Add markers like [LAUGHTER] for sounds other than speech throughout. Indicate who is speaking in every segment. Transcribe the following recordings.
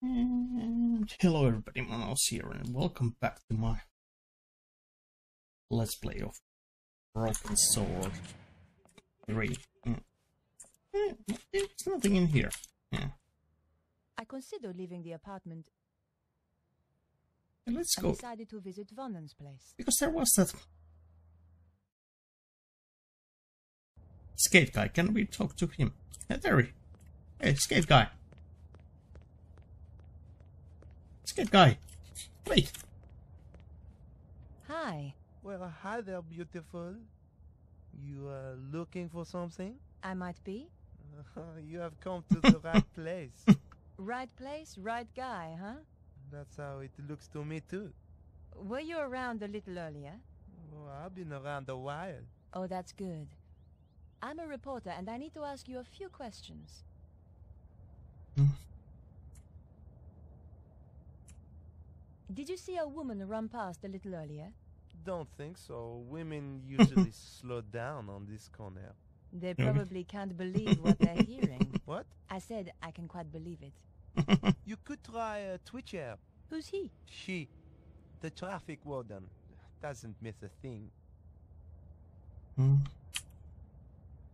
Speaker 1: And hello everybody, Manos here, and welcome back to my Let's Play of Broken Sword 3. Mm. Eh, There's nothing in here. Yeah.
Speaker 2: I considered leaving the apartment
Speaker 1: Let's
Speaker 2: and
Speaker 1: go,
Speaker 2: decided to visit Vernon's place.
Speaker 1: because there was that... Skate guy, can we talk to him? Yeah, there he... Hey, skate guy. Skate guy. Wait.
Speaker 2: Hi,
Speaker 3: Well, uh, hi there, beautiful. You are looking for something?
Speaker 2: I might be. [LAUGHS]
Speaker 3: you have come to the right [LAUGHS] place.
Speaker 2: Right place, right guy, huh?
Speaker 3: That's how it looks to me too.
Speaker 2: Were you around a little earlier?
Speaker 3: Oh, I've been around a while.
Speaker 2: Oh, that's good. I'm a reporter and I need to ask you a few questions.
Speaker 1: Hmm.
Speaker 2: Did you see a woman run past a little earlier?
Speaker 3: Don't think so. Women usually [LAUGHS] slow down on this corner.
Speaker 2: They probably can't believe what they're hearing. [LAUGHS]
Speaker 3: What?
Speaker 2: I said I can quite believe it. [LAUGHS]
Speaker 3: You could try a Twitcher.
Speaker 2: Who's he?
Speaker 3: She, the traffic warden, doesn't miss a thing.
Speaker 1: Hmm.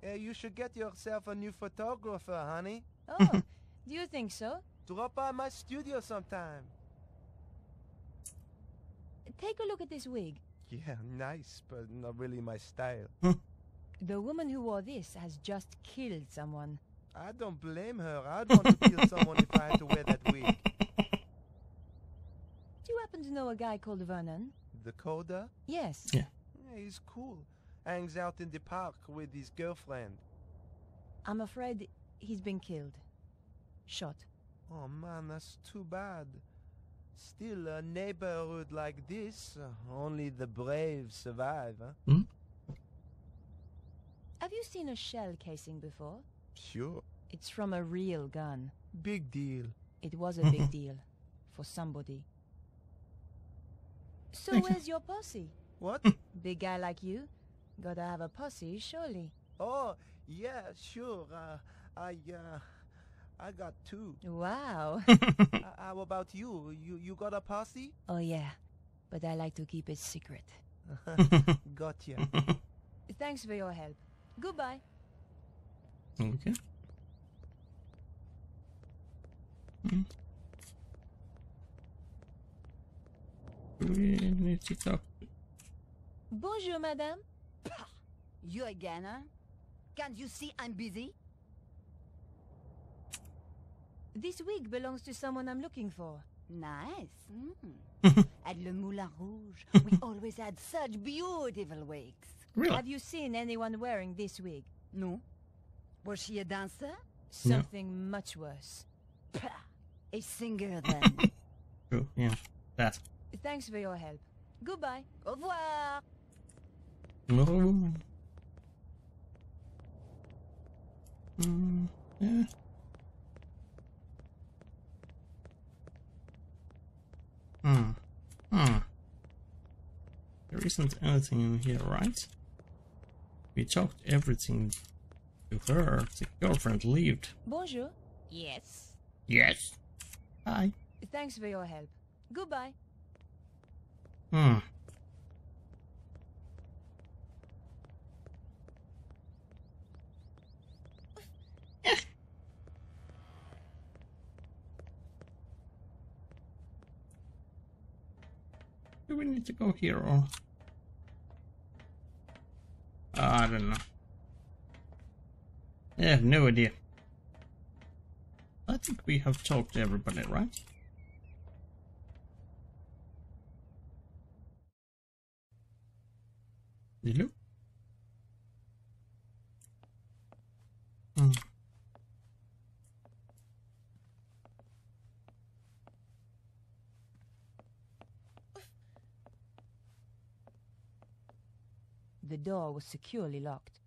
Speaker 3: Hey, you should get yourself a new photographer, honey.
Speaker 2: Oh, do you think so?
Speaker 3: Drop by my studio sometime.
Speaker 2: Take a look at this wig.
Speaker 3: Yeah, nice, but not really my style. Hmm.
Speaker 2: The woman who wore this has just killed someone.
Speaker 3: I don't blame her. I'd want to kill [LAUGHS] someone if I had to wear that wig.
Speaker 2: Do you happen to know a guy called Vernon?
Speaker 3: The coder?
Speaker 2: Yes.
Speaker 1: Yeah.
Speaker 3: Yeah, he's cool. Hangs out in the park with his girlfriend.
Speaker 2: I'm afraid he's been killed. Shot.
Speaker 3: Oh man, that's too bad. Still, a neighborhood like this, uh, only the brave survive, huh?
Speaker 2: Have you seen a shell casing before?
Speaker 3: Sure.
Speaker 2: It's from a real gun.
Speaker 3: Big deal.
Speaker 2: It was a [LAUGHS] big deal. For somebody. So where's your posse?
Speaker 3: What?
Speaker 2: Big guy like you? Gotta have a posse, surely.
Speaker 3: oh, yeah, sure. Uh, I, uh, I got two.
Speaker 2: Wow. [LAUGHS]
Speaker 3: uh, how about you? You, you got a posse?
Speaker 2: oh yeah. But I like to keep it secret. [LAUGHS] [LAUGHS]
Speaker 3: Gotcha.
Speaker 2: Thanks for your help. Goodbye.
Speaker 1: Okay. We need to talk?
Speaker 2: Bonjour, madame.
Speaker 4: You again, huh? Can't you see I'm busy?
Speaker 2: This wig belongs to someone I'm looking for.
Speaker 4: Nice. [LAUGHS] Mm. At Le Moulin Rouge, [LAUGHS] we always had such beautiful wigs.
Speaker 1: Really?
Speaker 2: Have you seen anyone wearing this wig?
Speaker 4: No? Was she a dancer?
Speaker 1: No.
Speaker 2: Something much worse.
Speaker 4: Pah, A singer [LAUGHS] then.
Speaker 1: True. Yeah. That.
Speaker 2: Thanks for your help. Goodbye.
Speaker 4: Au revoir.
Speaker 1: No. Mm, yeah. Hmm. Hmm. There isn't anything in here, right? We talked everything to her. The girlfriend left.
Speaker 2: Bonjour.
Speaker 4: Yes.
Speaker 1: Yes. Hi.
Speaker 2: Thanks for your help. Goodbye.
Speaker 1: Hmm. To go here or? Ah, I don't know. I have no idea. I think we have talked to everybody, right? Hello? Hmm.
Speaker 2: The door was securely locked.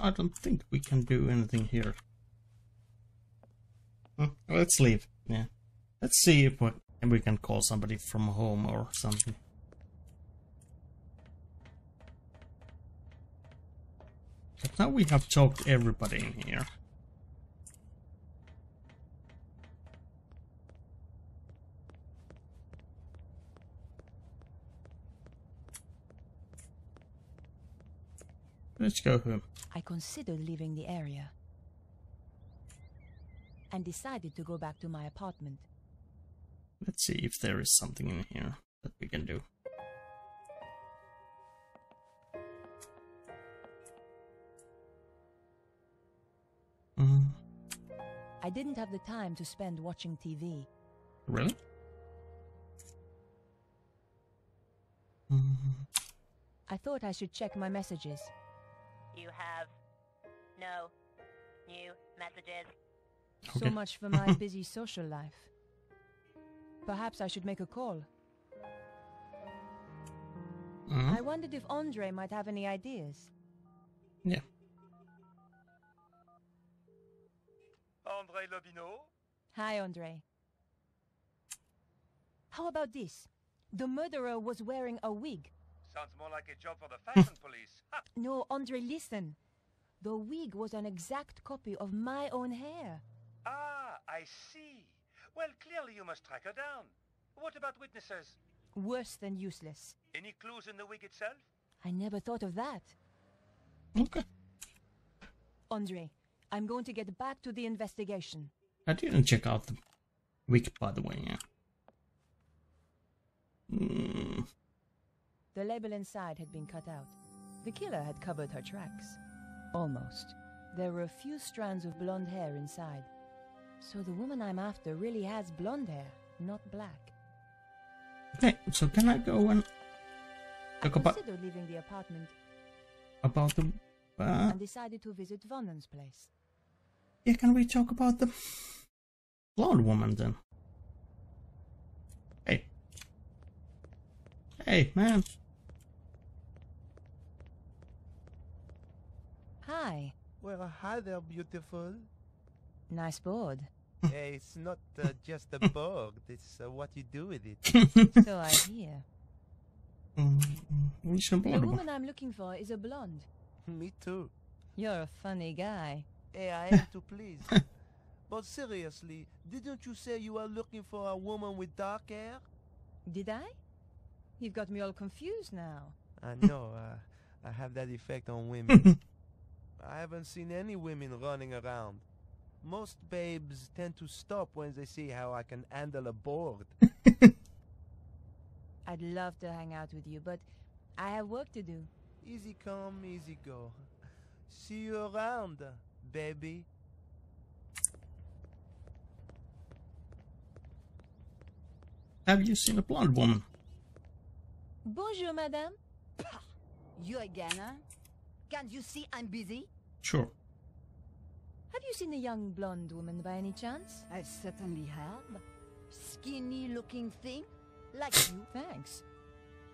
Speaker 1: I don't think we can do anything here. Hmm, Let's leave. Yeah. Let's see if what and we can call somebody from home or something. But now we have talked everybody in here. Let's go home.
Speaker 2: I considered leaving the area and decided to go back to my apartment.
Speaker 1: Let's see if there is something in here that we can do. Mm,
Speaker 2: I didn't have the time to spend watching TV.
Speaker 1: really? Mm,
Speaker 2: I thought I should check my messages.
Speaker 5: You have no new messages.
Speaker 2: So much for my [LAUGHS] busy social life. Perhaps I should make a call.
Speaker 1: mm,
Speaker 2: I wondered if Andre might have any ideas.
Speaker 1: yeah.
Speaker 3: Andre Lobineau?
Speaker 2: Hi, Andre. How about this? The murderer was wearing a wig.
Speaker 3: Sounds more like a job for the fashion [LAUGHS] police. Ha!
Speaker 2: No, Andre, listen. The wig was an exact copy of my own hair.
Speaker 3: Ah, I see. Well, clearly you must track her down. What about witnesses?
Speaker 2: Worse than useless.
Speaker 3: Any clues in the wig itself?
Speaker 2: I never thought of that.
Speaker 1: Okay. [LAUGHS]
Speaker 2: Andre, I'm going to get back to the investigation.
Speaker 1: I didn't check out the wig, by the way, yeah. Mm,
Speaker 2: The label inside had been cut out. The killer had covered her tracks. Almost. There were a few strands of blonde hair inside. So the woman I'm after really has blonde hair, not black.
Speaker 1: okay, so can I go and talk about,
Speaker 2: leaving the apartment
Speaker 1: about the... Uh,
Speaker 2: and decided to visit Vernon's place.
Speaker 1: yeah, can we talk about the blonde woman then? Hey. Hey, man.
Speaker 2: Hi.
Speaker 3: Well, hi there, beautiful.
Speaker 2: Nice board.
Speaker 3: hey, it's not uh, [LAUGHS] just a board, it's uh, what you do with it.
Speaker 2: So I hear.
Speaker 1: We should
Speaker 2: The
Speaker 1: woman.
Speaker 2: woman I'm looking for is a blonde. [LAUGHS]
Speaker 3: Me too.
Speaker 2: You're a funny guy.
Speaker 3: Hey, I [LAUGHS] am too please. but seriously, didn't you say you are looking for a woman with dark hair?
Speaker 2: Did I? You've got me all confused now.
Speaker 3: I know, uh, I have that effect on women. I haven't seen any women running around. Most babes tend to stop when they see how I can handle a board. [LAUGHS]
Speaker 2: I'd love to hang out with you, but I have work to do.
Speaker 3: Easy come, easy go. See you around, baby.
Speaker 1: Have you seen a blonde woman?
Speaker 2: Bonjour, madame.
Speaker 4: You again, huh? Can't you see I'm busy?
Speaker 1: Sure.
Speaker 2: Have you seen a young blonde woman by any chance?
Speaker 4: I certainly have. Skinny looking thing, like [COUGHS] you.
Speaker 2: Thanks.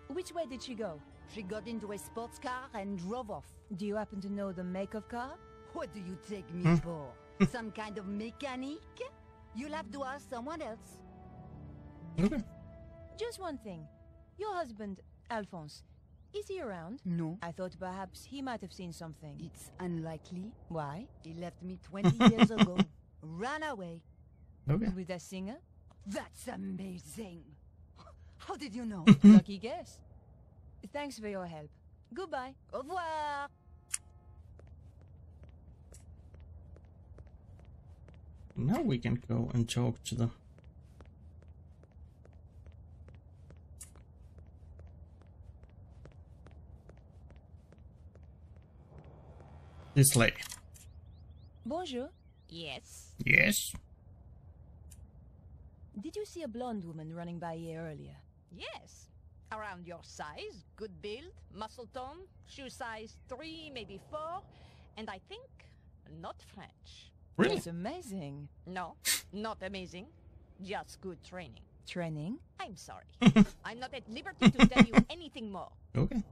Speaker 2: Which way did she go?
Speaker 4: She got into a sports car and drove off.
Speaker 2: Do you happen to know the make of car?
Speaker 4: What do you take me
Speaker 1: Hmm?
Speaker 4: for? [LAUGHS] Some kind of mechanic? You'll have to ask someone else.
Speaker 1: Okay.
Speaker 2: Just one thing. Your husband, Alphonse, is he around?
Speaker 4: No.
Speaker 2: I thought perhaps he might have seen something.
Speaker 4: It's unlikely.
Speaker 2: Why?
Speaker 4: He left me 20 years ago. [LAUGHS] Ran away.
Speaker 1: Okay.
Speaker 2: With a singer?
Speaker 4: That's amazing. How did you know? [LAUGHS]
Speaker 2: Lucky guess. Thanks for your help. Goodbye.
Speaker 4: Au revoir.
Speaker 1: Now we can go and talk to the... This lady.
Speaker 2: Bonjour.
Speaker 5: Yes.
Speaker 1: Yes.
Speaker 2: Did you see a blonde woman running by here earlier?
Speaker 5: Yes. Around your size, good build, muscle tone, shoe size 3, maybe 4, and I think not French.
Speaker 1: Really?
Speaker 2: That's amazing.
Speaker 5: No, not amazing. Just good training.
Speaker 2: Training?
Speaker 5: I'm sorry. [LAUGHS] I'm not at liberty to tell you [LAUGHS] anything more.
Speaker 1: Okay.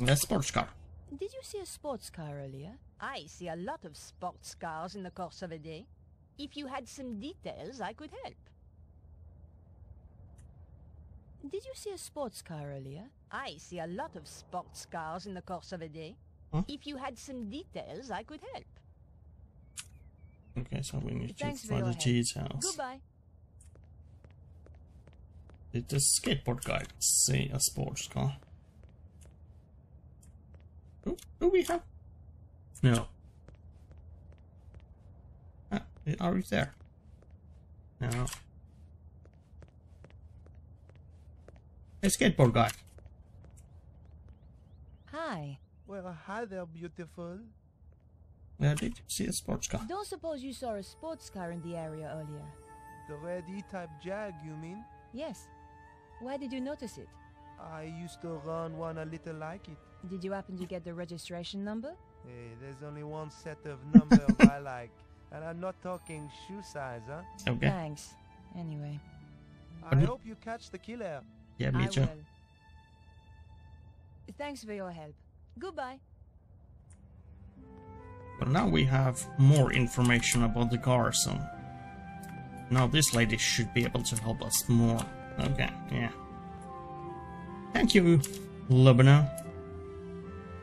Speaker 1: A sports car.
Speaker 2: Did you see a sports car earlier?
Speaker 5: I see a lot of sports cars in the course of a day. If you had some details, I could help.
Speaker 2: Did you see a sports car earlier?
Speaker 5: I see a lot of sports cars in the course of a day.
Speaker 1: Huh?
Speaker 5: If you had some details, I could help.
Speaker 1: Okay, so we need
Speaker 2: Thanks
Speaker 1: to
Speaker 2: for
Speaker 1: find
Speaker 2: your
Speaker 1: the
Speaker 2: help.
Speaker 1: details.
Speaker 2: Goodbye.
Speaker 1: Did the skateboard guy see a sports car? Who do we have? No. Ah, are you there? No. Hey, skateboard guy.
Speaker 2: Hi.
Speaker 3: Well, hi there, beautiful.
Speaker 1: Where did you see a sports car?
Speaker 2: Don't suppose you saw a sports car in the area earlier?
Speaker 3: The red E-type Jag, you mean?
Speaker 2: Yes. Why did you notice it?
Speaker 3: I used to run one a little like it.
Speaker 2: Did you happen to get the registration number?
Speaker 3: Hey, there's only one set of numbers [LAUGHS] I like. And I'm not talking shoe size, huh?
Speaker 1: Okay.
Speaker 2: Thanks. Anyway,
Speaker 3: I hope you catch the killer.
Speaker 1: Yeah, me
Speaker 2: I
Speaker 1: too.
Speaker 2: will. Thanks for your help. Goodbye.
Speaker 1: But now we have more information about the car, so now this lady should be able to help us more. Okay, yeah. Thank you, Lebanon.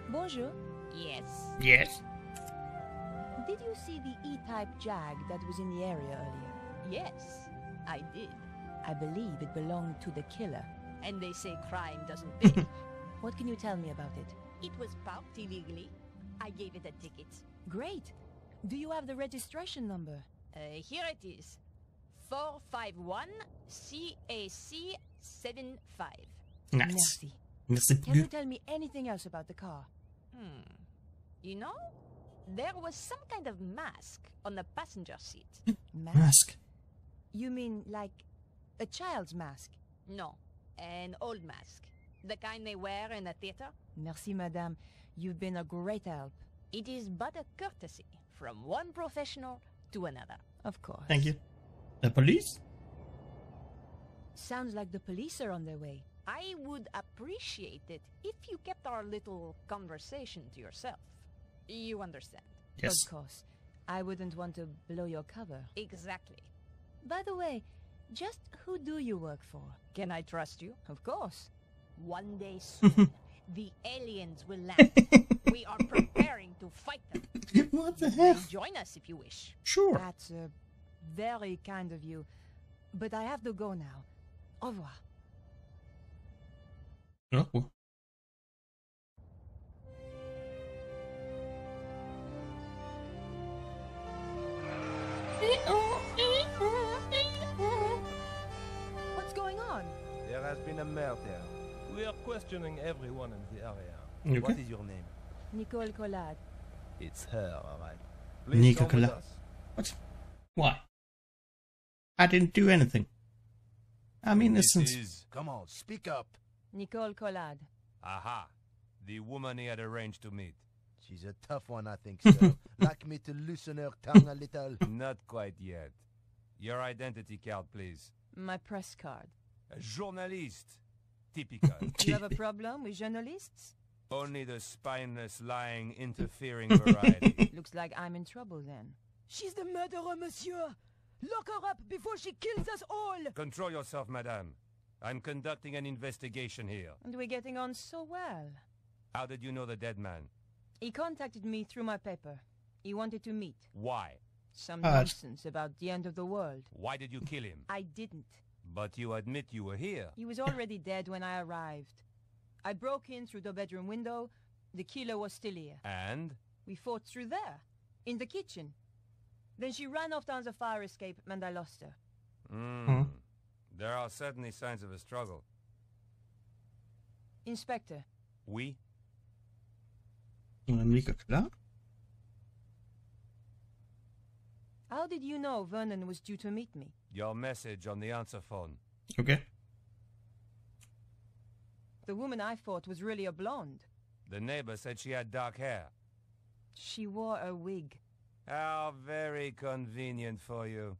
Speaker 2: Bonjour.
Speaker 5: Yes.
Speaker 1: Yes.
Speaker 2: Did you see the E-type Jag that was in the area earlier?
Speaker 5: Yes, I did.
Speaker 2: I believe it belonged to the killer.
Speaker 5: And they say crime doesn't [LAUGHS] pay.
Speaker 2: What can you tell me about it?
Speaker 5: it was parked illegally. I gave it a ticket.
Speaker 2: Great. Do you have the registration number?
Speaker 5: Uh, here it is. 451 CAC 75.
Speaker 1: Nice.
Speaker 2: Merci.
Speaker 1: Merci
Speaker 2: Can you tell me anything else about the car?
Speaker 5: Hmm. You know, there was some kind of mask on the passenger seat. [LAUGHS]
Speaker 2: Mask?
Speaker 1: Mask.
Speaker 2: You mean like a child's mask?
Speaker 5: No, an old mask. The kind they wear in a theater.
Speaker 2: Merci, madame. You've been a great help.
Speaker 5: It is but a courtesy from one professional to another.
Speaker 2: Of course.
Speaker 1: Thank you. The police?
Speaker 2: Sounds like the police are on their way.
Speaker 5: I would appreciate it if you kept our little conversation to yourself. You understand?
Speaker 1: Yes.
Speaker 2: Of course. I wouldn't want to blow your cover.
Speaker 5: Exactly.
Speaker 2: By the way, just who do you work for?
Speaker 5: Can I trust you?
Speaker 2: Of course.
Speaker 5: One day [LAUGHS] soon, the aliens will land. [LAUGHS] we are preparing to fight them. [LAUGHS]
Speaker 1: what the hell?
Speaker 5: Join us if you wish.
Speaker 1: Sure.
Speaker 2: That's uh, very kind of you. But I have to go now. Au revoir.
Speaker 1: Oh.
Speaker 2: What's going on?
Speaker 3: There has been a murder.
Speaker 6: We are questioning everyone in the area.
Speaker 1: Okay.
Speaker 3: What is your name?
Speaker 2: Nicole Collard.
Speaker 6: It's her, alright.
Speaker 3: Please
Speaker 1: Nico
Speaker 3: come with
Speaker 1: Cola-
Speaker 3: us.
Speaker 1: What? Why? I didn't do anything. I'm innocent.
Speaker 7: This is. Come on, speak up.
Speaker 2: Nicole Collard.
Speaker 7: Aha. The woman he had arranged to meet.
Speaker 3: She's a tough one, I think, so. [LAUGHS] like me to loosen her tongue a little.
Speaker 7: Not quite yet. Your identity card, please.
Speaker 2: My press card.
Speaker 7: A journalist. Typical. [LAUGHS]
Speaker 2: You have a problem with journalists?
Speaker 7: Only the spineless, lying, interfering variety. [LAUGHS]
Speaker 2: Looks like I'm in trouble then.
Speaker 4: She's the murderer, monsieur. Lock her up before she kills us all.
Speaker 7: Control yourself, madame. I'm conducting an investigation here.
Speaker 2: And we're getting on so well.
Speaker 7: How did you know the dead man?
Speaker 2: He contacted me through my paper. He wanted to meet.
Speaker 7: Why?
Speaker 2: Some
Speaker 1: Uh,
Speaker 2: nonsense about the end of the world.
Speaker 7: Why did you kill him?
Speaker 2: I didn't.
Speaker 7: But you admit you were here.
Speaker 2: He was already [COUGHS] dead when I arrived. I broke in through the bedroom window. The killer was still here.
Speaker 7: And?
Speaker 2: We fought through there, in the kitchen. Then she ran off down the fire escape and I lost her.
Speaker 7: Hmm. There are certainly signs of a struggle.
Speaker 2: Inspector,
Speaker 7: We?
Speaker 1: Nico Collard?
Speaker 2: how did you know Vernon was due to meet me?
Speaker 7: Your message on the answer phone.
Speaker 1: Okay.
Speaker 2: The woman I fought was really a blonde.
Speaker 7: The neighbor said she had dark hair.
Speaker 2: She wore a wig.
Speaker 7: How very convenient for you.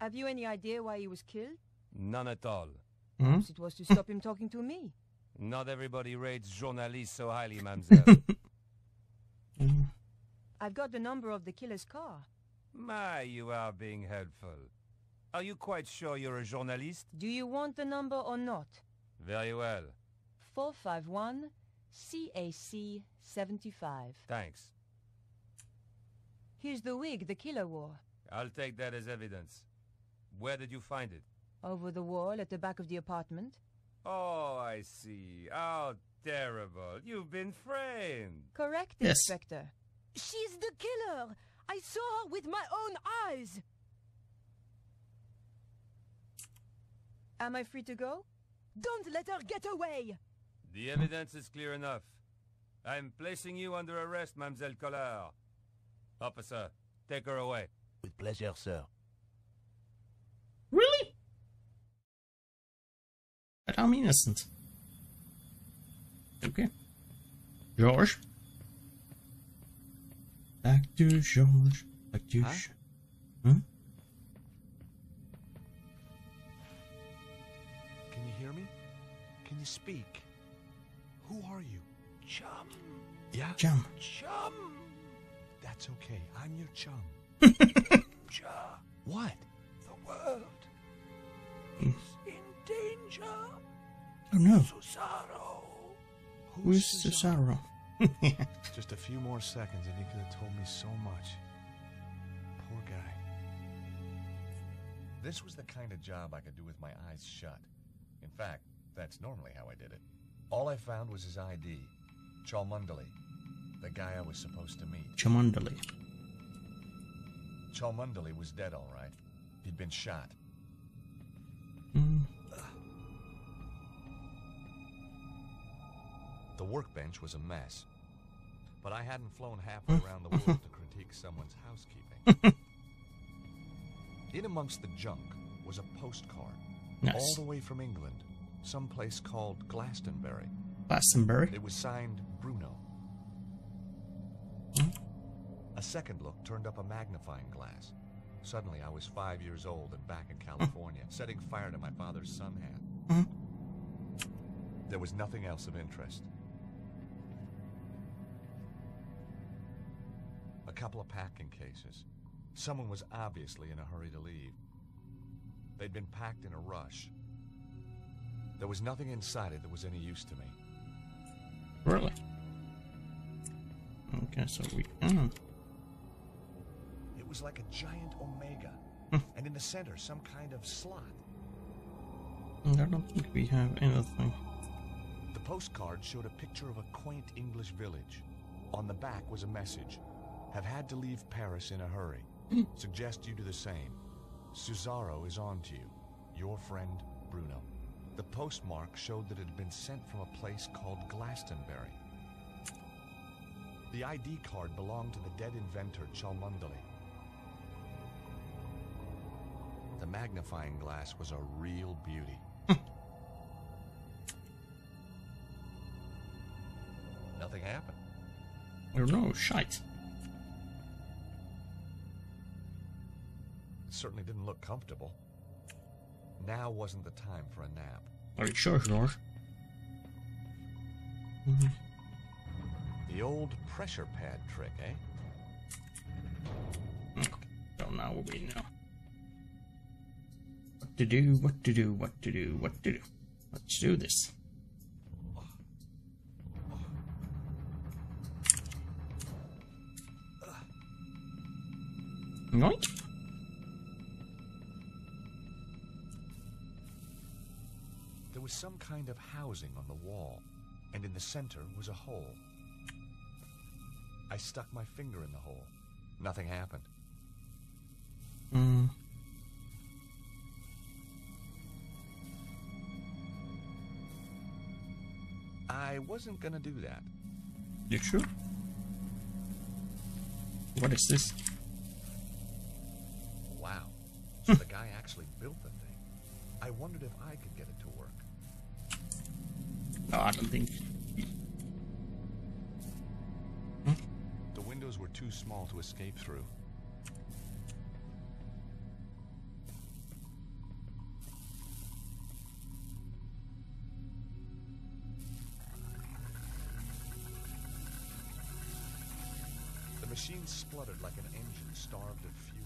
Speaker 2: Have you any idea why he was killed?
Speaker 7: None at all.
Speaker 1: Hmm?
Speaker 2: Perhaps it was to stop him talking to me.
Speaker 7: Not everybody rates journalists so highly, [LAUGHS] mademoiselle.
Speaker 2: I've got the number of the killer's car.
Speaker 7: My, you are being helpful. Are you quite sure you're a journalist?
Speaker 2: Do you want the number or not?
Speaker 7: Very well.
Speaker 2: 451 CAC 75.
Speaker 7: Thanks.
Speaker 2: Here's the wig the killer wore.
Speaker 7: I'll take that as evidence. Where did you find it?
Speaker 2: Over the wall at the back of the apartment.
Speaker 7: Oh, I see. How terrible. You've been framed.
Speaker 2: Correct,
Speaker 1: Yes.
Speaker 2: Inspector.
Speaker 4: She's the killer! I saw her with my own eyes!
Speaker 2: Am I free to go?
Speaker 4: Don't let her get away!
Speaker 7: The evidence is clear enough. I'm placing you under arrest, Mademoiselle Collard. Officer, take her away.
Speaker 3: With pleasure, sir.
Speaker 1: Really? But I'm innocent. Okay. George? Back to George. Back to...
Speaker 3: Huh?
Speaker 1: Sh- Huh? Hmm?
Speaker 8: Can you hear me? Can you speak? Who are you? Chum. Yeah?
Speaker 1: Chum.
Speaker 8: Chum. That's okay. I'm your chum. [LAUGHS] Cha. What? The world hmm. is in danger.
Speaker 1: Oh no.
Speaker 8: Susarro.
Speaker 1: Who's [LAUGHS] Susarro?
Speaker 8: Just a few more seconds and he could have told me so much. Poor guy.
Speaker 9: This was the kind of job I could do with my eyes shut. In fact, that's normally how I did it. All I found was his ID, Cholmundali, the guy I was supposed to meet.
Speaker 1: Chamundali.
Speaker 9: Cholmundali was dead, all right. He'd been shot. The workbench was a mess. But I hadn't flown halfway around the world to critique someone's housekeeping. [LAUGHS] In amongst the junk was a postcard, all the way from England, some place called Glastonbury.
Speaker 1: Glastonbury.
Speaker 9: It was signed Bruno.
Speaker 1: Hmm?
Speaker 9: A second look turned up a magnifying glass. Suddenly, I was five years old and back in California, setting fire to my father's sun hat.
Speaker 1: Mhm.
Speaker 9: There was nothing else of interest. A couple of packing cases. Someone was obviously in a hurry to leave. They'd been packed in a rush. There was nothing inside it that was any use to me.
Speaker 1: Really? Okay, so we can.
Speaker 9: It was like a giant omega.
Speaker 1: Hmm.
Speaker 9: and in the center, some kind of slot.
Speaker 1: I don't think we have anything.
Speaker 9: The postcard showed a picture of a quaint English village. On the back was a message. Have had to leave Paris in a hurry. Hmm. Suggest you do the same. Susarro is on to you. Your friend, Bruno. The postmark showed that it had been sent from a place called Glastonbury. The ID card belonged to the dead inventor Cholmundali. The magnifying glass was a real beauty. Hmm. Nothing happened.
Speaker 1: Oh no, shite.
Speaker 9: Certainly didn't look comfortable. Now wasn't the time for a nap.
Speaker 1: Are you sure, George? Mhm.
Speaker 9: The old pressure pad trick, eh?
Speaker 1: Okay, now we know. What to do, what to do, what to do, what to do. Let's do this. Yoink.
Speaker 9: Was some kind of housing on the wall, and in the center was a hole. I stuck my finger in the hole. Nothing happened.
Speaker 1: Mm.
Speaker 9: I wasn't gonna do that.
Speaker 1: You sure? What is this?
Speaker 9: Wow. So the guy actually built the thing. I wondered if I could get it to work.
Speaker 1: No, I don't think. Hmm?
Speaker 9: The windows were too small to escape through. The machine spluttered like an engine starved of fuel.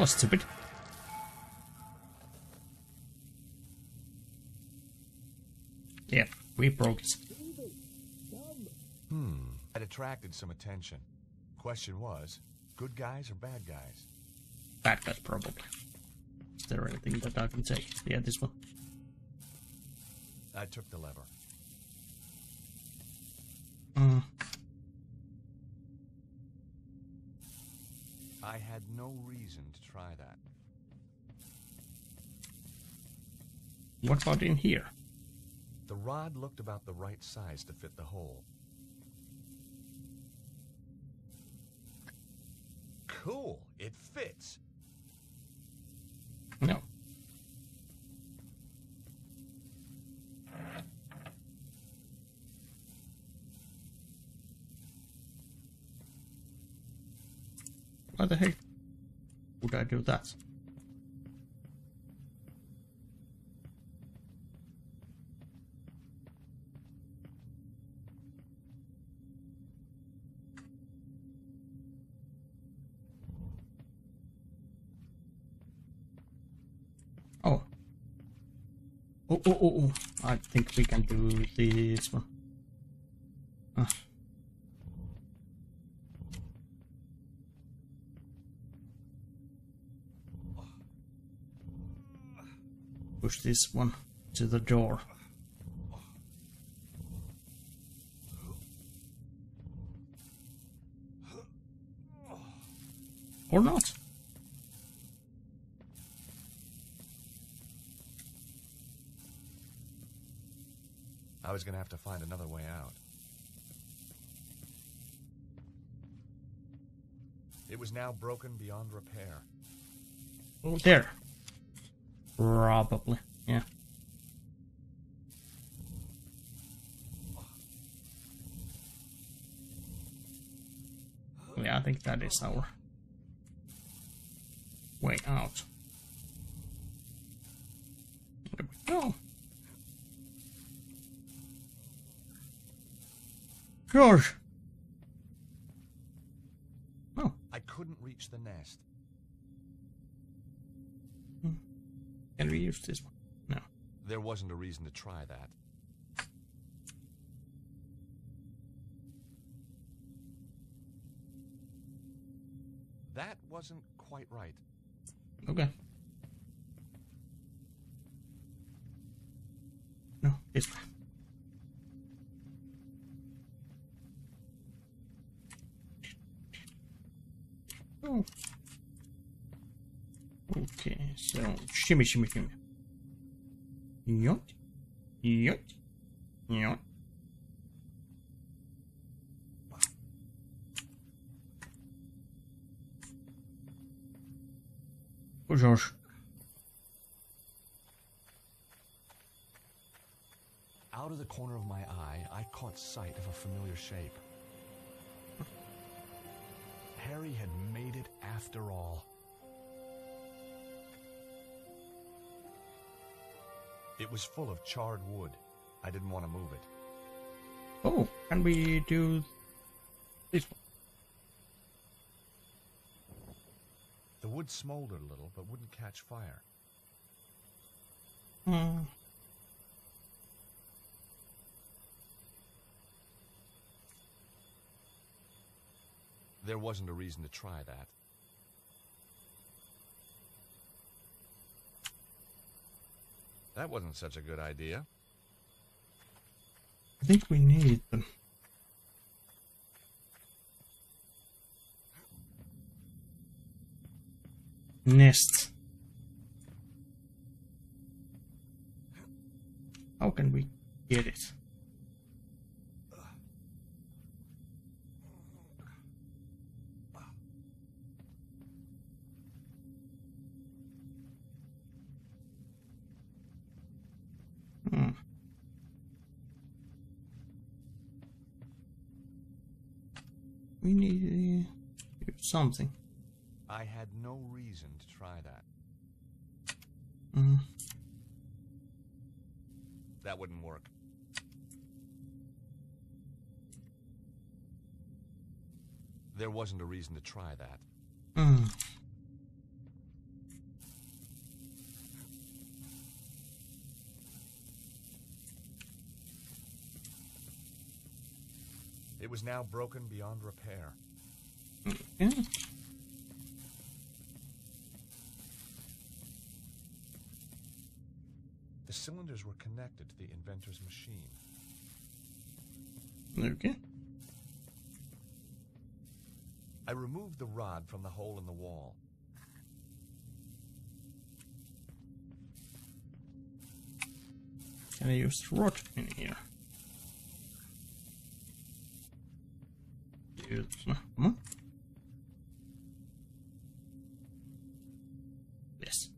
Speaker 1: Was stupid. Yeah, we broke it.
Speaker 9: Hmm. It attracted some attention. Question was, good guys or bad guys?
Speaker 1: Bad guys, probably. Is there anything that I can take? Yeah, this one.
Speaker 9: I took the lever. Had no reason to try that.
Speaker 1: What about in here?
Speaker 9: The rod looked about the right size to fit the hole. Cool, it fits.
Speaker 1: No. Why the heck would I do that? Oh. Oh, oh, oh, oh. I think we can do this one. Ah. Push this one to the door. Or not.
Speaker 9: I was gonna have to find another way out. It was now broken beyond repair.
Speaker 1: Oh, there. Probably, yeah. Yeah, I think that is our way out. There we go. Gosh. Oh,
Speaker 9: I couldn't reach the nest.
Speaker 1: Use this one? No.
Speaker 9: There wasn't a reason to try that. That wasn't quite right.
Speaker 1: Okay. No, this one. Oh. Okay, so shimmy, shimmy, shimmy. Yacht, yacht, yacht. Oh, George.
Speaker 9: Out of the corner of my eye, I caught sight of a familiar shape. Harry had made it after all. It was full of charred wood. I didn't want to move it.
Speaker 1: Oh, can we do this one?
Speaker 9: The wood smoldered a little, but wouldn't catch fire.
Speaker 1: Hmm.
Speaker 9: There wasn't a reason to try that. That wasn't such a good idea.
Speaker 1: I think we need them. Nest. How can we get it? Hmm. We need do something.
Speaker 9: I had no reason to try that.
Speaker 1: Mm.
Speaker 9: That wouldn't work. There wasn't a reason to try that.
Speaker 1: Mm.
Speaker 9: It was now broken beyond repair.
Speaker 1: Yeah.
Speaker 9: The cylinders were connected to the inventor's machine.
Speaker 1: Okay.
Speaker 9: I removed the rod from the hole in the wall.
Speaker 1: Can I use the rod in here? Use, come on. Yes.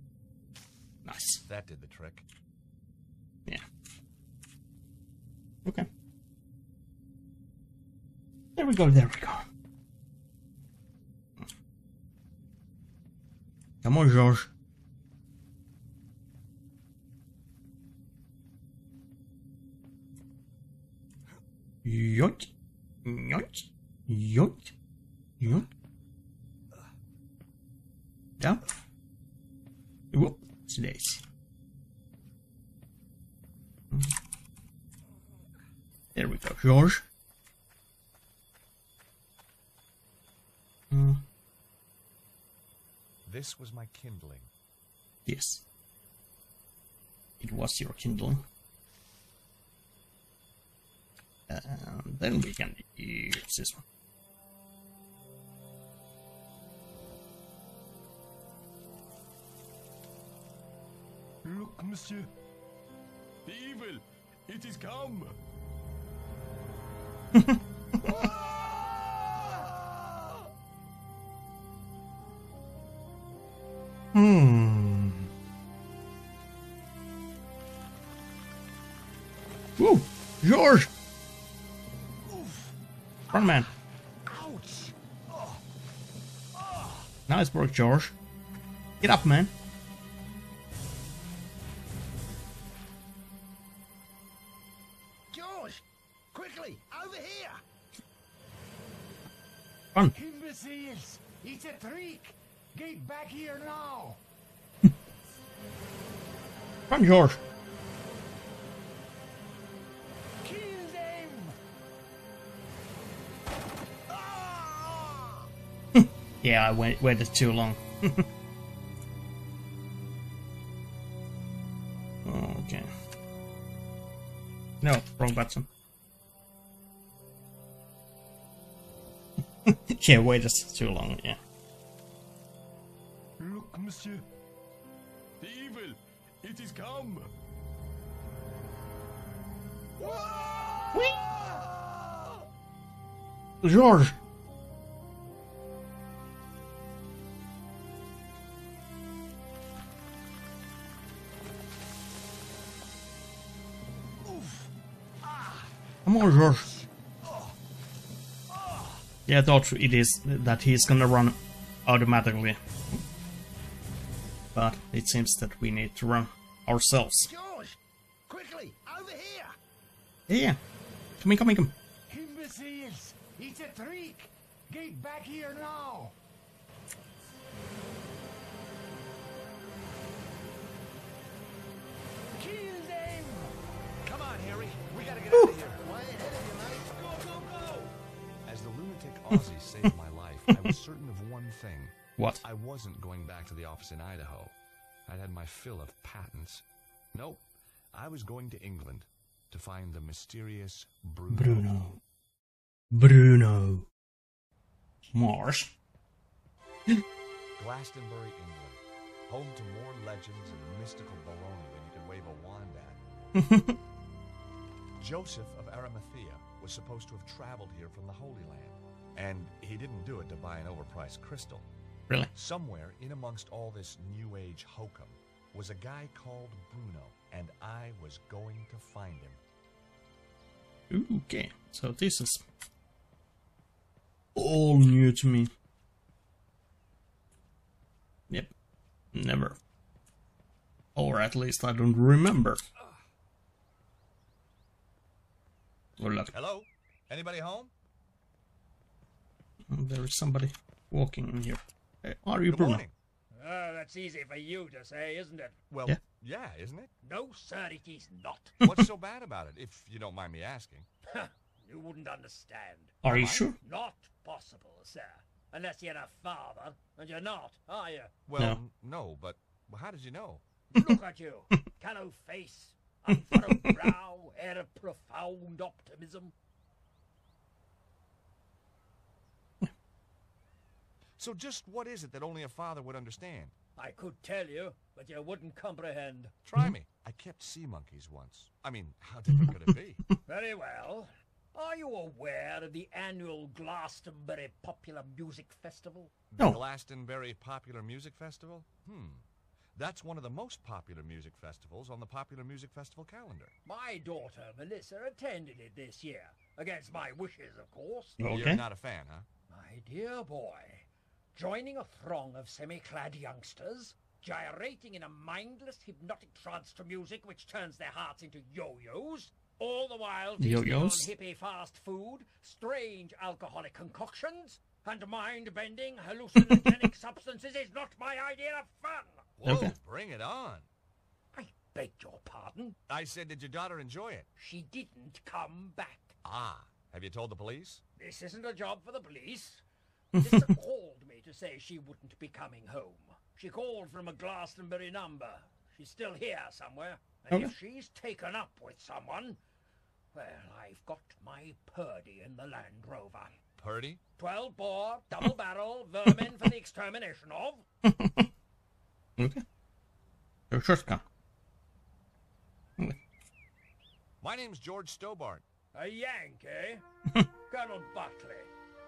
Speaker 1: Nice.
Speaker 9: That did the trick.
Speaker 1: Yeah. Okay. There we go, there we go. Hm. Come on, George. Yoink. Yoink. Yoink. Yoink. Down. Whoop. Nice. There we go, George. Mm,
Speaker 9: This was my kindling.
Speaker 1: yes. It was your kindling. And then we can use this one.
Speaker 8: Look, monsieur. The evil. It is come. [LAUGHS]
Speaker 1: Hmm. Woo! George! Front man.
Speaker 8: Ouch.
Speaker 1: Nice work, George. Get up, man.
Speaker 8: Get back here now.
Speaker 1: Run, George.
Speaker 8: Kill them. Ah!
Speaker 1: Yeah, I wait, waited too long. [LAUGHS] okay. No, wrong button. [LAUGHS] yeah, waited too long, yeah.
Speaker 8: Look, monsieur. The evil. It is come.
Speaker 1: George! Come on, George. Yeah, I thought it is that he's gonna run automatically. But it seems that we need to run ourselves.
Speaker 8: George, quickly, over here.
Speaker 1: Yeah, come in, come in, come. What?
Speaker 9: I wasn't going back to the office in Idaho. I'd had my fill of patents. Nope. I was going to England to find the mysterious Bruno.
Speaker 1: Bruno. Bruno. Mars.
Speaker 9: Glastonbury, England. Home to more legends and mystical baloney than you can wave a wand at. [LAUGHS] Joseph of Arimathea was supposed to have traveled here from the Holy Land. And he didn't do it to buy an overpriced crystal.
Speaker 1: Really?
Speaker 9: Somewhere in amongst all this New Age hokum was a guy called Bruno, and I was going to find him.
Speaker 1: Okay, so this is all new to me. Yep, never. Or at least I don't remember. Oh look,
Speaker 9: Hello? Anybody home?
Speaker 1: there is somebody walking in here. Hey, are you
Speaker 9: Good
Speaker 1: Bruno?
Speaker 9: morning.
Speaker 10: Ah, that's easy for you to say, isn't it?
Speaker 9: Well,
Speaker 1: Yeah.
Speaker 9: yeah, isn't it?
Speaker 10: No, sir, it is not. [LAUGHS]
Speaker 9: What's so bad about it, if you don't mind me asking?
Speaker 10: You wouldn't understand.
Speaker 1: Are you sure?
Speaker 10: Not possible, sir. Unless you're a father, and you're not, are you?
Speaker 9: Well,
Speaker 1: No.
Speaker 9: no, but how did you know?
Speaker 10: Look at you. [LAUGHS] Callow face, unfurrowed brow, air of profound optimism.
Speaker 9: So just what is it that only a father would understand?
Speaker 10: I could tell you, but you wouldn't comprehend.
Speaker 9: Try me. I kept sea monkeys once. I mean, how different could it be? [LAUGHS]
Speaker 10: Very well. Are you aware of the annual Glastonbury Popular Music Festival?
Speaker 9: The
Speaker 1: No.
Speaker 9: Glastonbury Popular Music Festival? Hmm. That's one of the most popular music festivals on the Popular Music Festival calendar.
Speaker 10: My daughter, Melissa, attended it this year. Against my wishes, of course.
Speaker 1: Okay.
Speaker 9: You're not a fan, huh?
Speaker 10: My dear boy, joining a throng of semi-clad youngsters, gyrating in a mindless hypnotic trance to music which turns their hearts into yo-yos, all the while feasting on
Speaker 1: Yo-yos?
Speaker 10: hippie fast food, strange alcoholic concoctions, and mind-bending hallucinogenic [LAUGHS] substances is not my idea of fun.
Speaker 9: Whoa,
Speaker 1: Okay.
Speaker 9: bring it on.
Speaker 10: I beg your pardon.
Speaker 9: I said, did your daughter enjoy it?
Speaker 10: She didn't come back.
Speaker 9: Ah, have you told the police?
Speaker 10: This isn't a job for the police. [LAUGHS] Melissa called me to say she wouldn't be coming home. She called from a Glastonbury number. She's still here somewhere. And
Speaker 1: Okay.
Speaker 10: if she's taken up with someone, well, I've got my Purdey in the Land Rover.
Speaker 9: Purdey?
Speaker 10: 12 bore, double barrel, vermin for the extermination of. [LAUGHS]
Speaker 1: Okay. Your shotgun.
Speaker 9: My name's George Stobart.
Speaker 10: A Yank, eh? [LAUGHS] Colonel Buckley.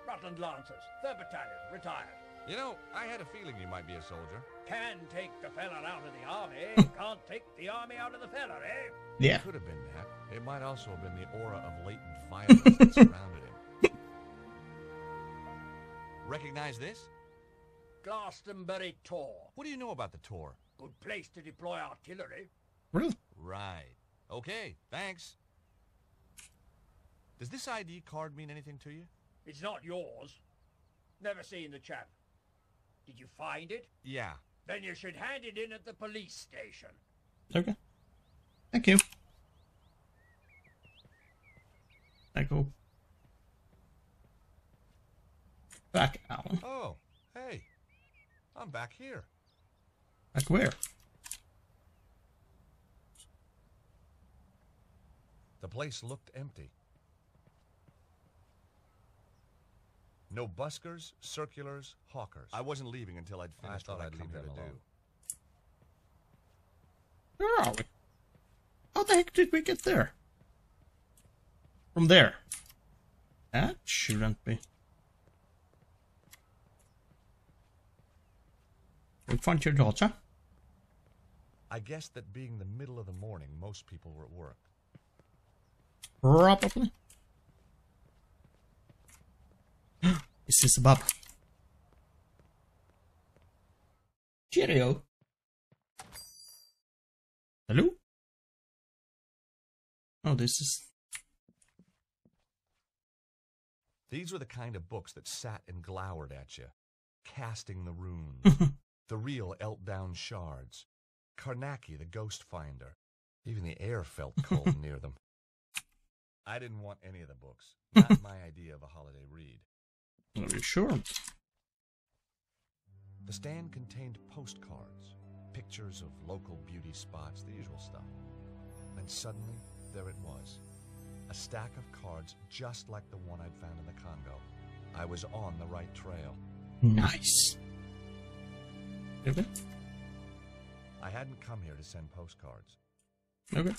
Speaker 10: Rutland Lancers, 3rd Battalion, retired.
Speaker 9: You know, I had a feeling you might be a soldier.
Speaker 10: Can take the fella out of the army, [LAUGHS] can't take the army out of the fella, eh?
Speaker 1: Yeah.
Speaker 9: It Could have been that. It might also have been the aura of latent violence that [LAUGHS] surrounded him. Recognize this?
Speaker 10: Glastonbury Tor.
Speaker 9: What do you know about the Tor?
Speaker 10: Good place to deploy artillery.
Speaker 1: Really?
Speaker 9: Right. Okay, thanks. Does this ID card mean anything to you?
Speaker 10: It's not yours. Never seen the chap. Did you find it?
Speaker 9: Yeah.
Speaker 10: Then you should hand it in at the police station.
Speaker 1: Okay. Thank you. I go back out.
Speaker 9: Oh, hey. I'm back here.
Speaker 1: Back where?
Speaker 9: The place looked empty. No buskers, circulars, hawkers. I wasn't leaving until I'd
Speaker 6: I
Speaker 9: finished
Speaker 6: thought
Speaker 9: what
Speaker 6: I'd
Speaker 9: I'd come
Speaker 6: leave
Speaker 9: here
Speaker 6: them
Speaker 9: to do.
Speaker 6: alone.
Speaker 1: Where are we? How the heck did we get there? From there. That shouldn't be. We found your daughter.
Speaker 9: I guess that being the middle of the morning, most people were at work.
Speaker 1: Probably. Is this Bob? Cheerio. Hello? Oh, this is.
Speaker 9: These were the kind of books that sat and glowered at you, casting the runes, [LAUGHS] the real Eltdown shards, Carnacki the ghost finder. Even the air felt cold [LAUGHS] near them. I didn't want any of the books. Not [LAUGHS] my idea of a holiday read.
Speaker 1: Are you sure?
Speaker 9: The stand contained postcards, pictures of local beauty spots, the usual stuff. And suddenly, there it was. A stack of cards just like the one I'd found in the Congo. I was on the right trail.
Speaker 1: Nice. Okay.
Speaker 9: I hadn't come here to send postcards.
Speaker 1: Okay.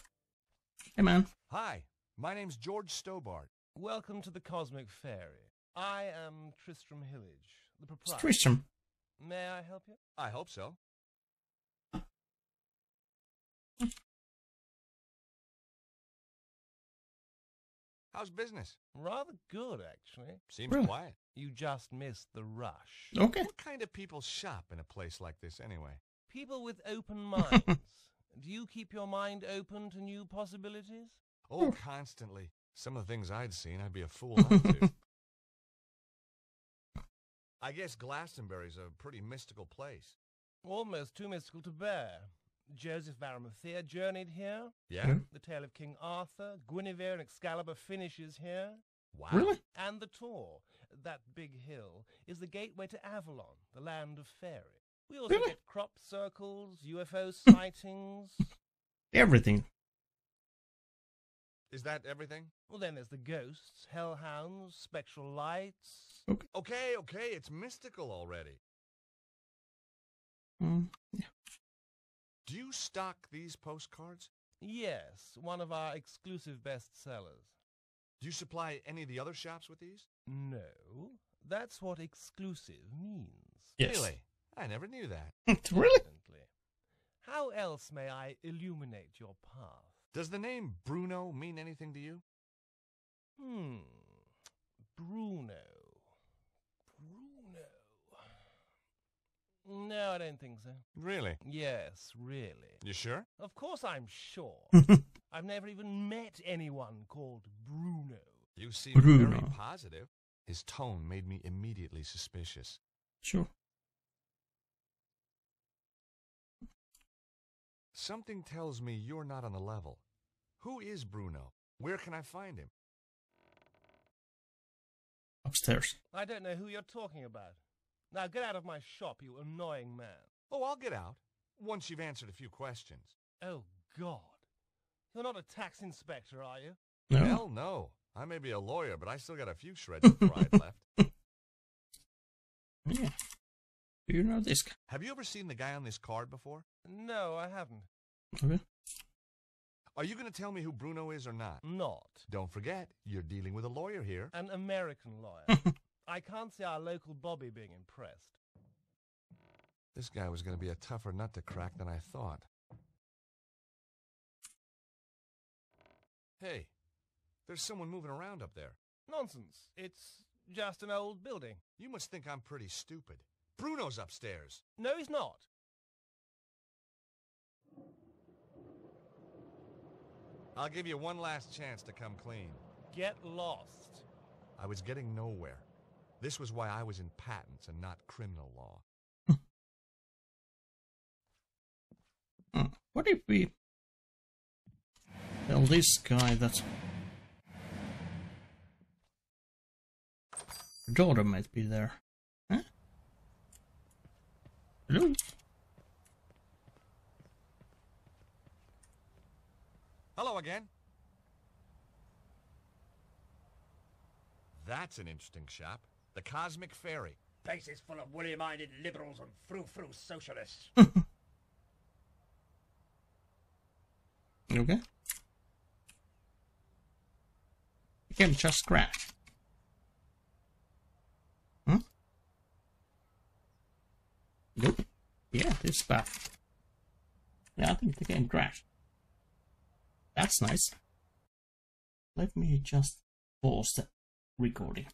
Speaker 1: Hey, man.
Speaker 9: Hi, my name's George Stobart.
Speaker 6: Welcome to the Cosmic Fairy. I am Tristram Hillage, the
Speaker 1: It's
Speaker 6: proprietor.
Speaker 1: Tristram.
Speaker 6: May I help you?
Speaker 9: I hope so. How's business?
Speaker 6: Rather good, actually.
Speaker 9: Seems
Speaker 1: Really?
Speaker 9: quiet.
Speaker 6: You just missed the rush.
Speaker 1: Okay.
Speaker 9: What kind of people shop in a place like this anyway?
Speaker 6: People with open [LAUGHS] minds. Do you keep your mind open to new possibilities?
Speaker 9: Oh, hmm. constantly. Some of the things I'd seen, I'd be a fool not to. [LAUGHS] I guess Glastonbury's a pretty mystical place.
Speaker 6: Almost too mystical to bear. Joseph of Arimathea journeyed here.
Speaker 9: Yeah? Hmm?
Speaker 6: The tale of King Arthur, Guinevere, and Excalibur finishes here.
Speaker 8: Wow.
Speaker 1: Really?
Speaker 6: And the Tor, that big hill, is the gateway to Avalon, the land of fairy. We also
Speaker 1: Really?
Speaker 6: get crop circles, UFO [LAUGHS] sightings.
Speaker 1: Everything.
Speaker 9: Is that everything?
Speaker 6: Well, then there's the ghosts, hellhounds, spectral lights.
Speaker 9: Okay, okay, it's mystical already.
Speaker 1: Mm, yeah.
Speaker 9: Do you stock these postcards?
Speaker 6: Yes, one of our exclusive bestsellers.
Speaker 9: Do you supply any of the other shops with these?
Speaker 6: No, that's what exclusive means.
Speaker 1: Yes.
Speaker 9: Really? I never knew that. [LAUGHS]
Speaker 1: really?
Speaker 6: Evidently. How else may I illuminate your path?
Speaker 9: Does the name Bruno mean anything to you?
Speaker 6: Hmm. Bruno. Bruno. No, I don't think so.
Speaker 9: Really?
Speaker 6: Yes, really.
Speaker 9: You sure?
Speaker 6: Of course I'm sure. [LAUGHS] I've never even met anyone called Bruno.
Speaker 9: You seem very
Speaker 1: Bruno.
Speaker 9: positive. His tone made me immediately suspicious.
Speaker 1: Sure.
Speaker 9: Something tells me you're not on the level. Who is Bruno? Where can I find him?
Speaker 1: Upstairs.
Speaker 6: I don't know who you're talking about. Now get out of my shop, you annoying man.
Speaker 9: Oh, I'll get out. Once you've answered a few questions.
Speaker 6: Oh, God. You're not a tax inspector, are you?
Speaker 1: No.
Speaker 9: Hell no. I may be a lawyer, but I still got a few shreds of pride [LAUGHS] left.
Speaker 1: Yeah. Do you know this guy?
Speaker 9: Have you ever seen the guy on this card before?
Speaker 6: No, I haven't.
Speaker 1: Okay.
Speaker 9: Are you going to tell me who Bruno is or not?
Speaker 6: Not.
Speaker 9: Don't forget, you're dealing with a lawyer here.
Speaker 6: An American lawyer. [LAUGHS] I can't see our local Bobby being impressed.
Speaker 9: This guy was going to be a tougher nut to crack than I thought. Hey, there's someone moving around up there.
Speaker 6: Nonsense. It's just an old building.
Speaker 9: You must think I'm pretty stupid. Bruno's upstairs.
Speaker 6: No, he's not.
Speaker 9: I'll give you one last chance to come clean.
Speaker 6: Get lost.
Speaker 9: I was getting nowhere. This was why I was in patents and not criminal law.
Speaker 1: Hmm. What if we tell this guy that daughter might be there? Huh? Hello?
Speaker 9: Hello again. That's an interesting shop. The Cosmic Fairy.
Speaker 10: Place is full of woolly-minded liberals and frou-frou socialists. [LAUGHS]
Speaker 1: Okay. You can just scratch. Hmm? Nope. Yeah, this stuff. Yeah, I think the game crashed. That's nice. Let me just pause the recording.